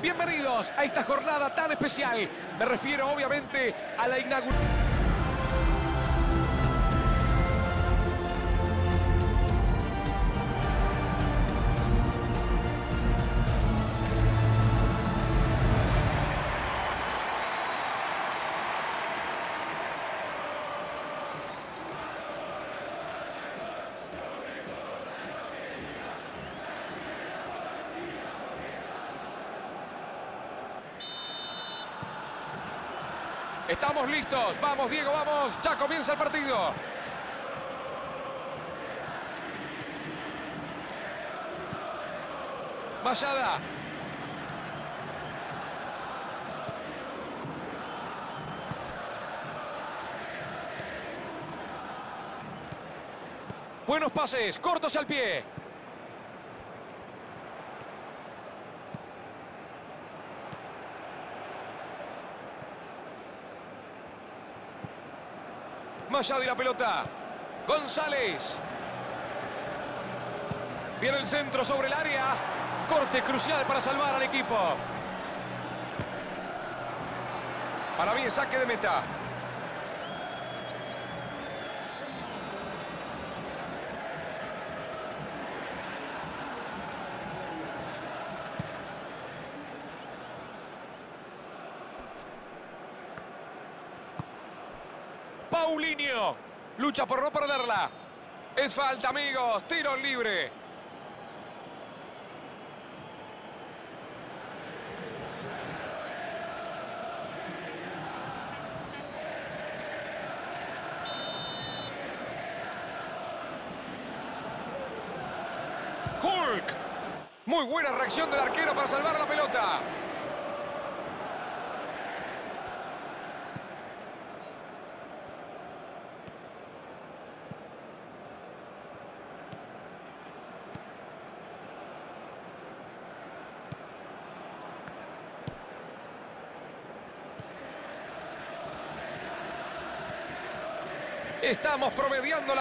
Bienvenidos a esta jornada tan especial. Me refiero obviamente a la inauguración. Estamos listos. Vamos, Diego, vamos. Ya comienza el partido. Mayada. Buenos pases, cortos al pie. Mayada y la pelota. González. Viene el centro sobre el área. Corte crucial para salvar al equipo. Para mí, saque de meta. Paulinho. Lucha por no perderla. Es falta, amigos. Tiro libre. Hulk. Muy buena reacción del arquero para salvar la pelota. Estamos promediando la...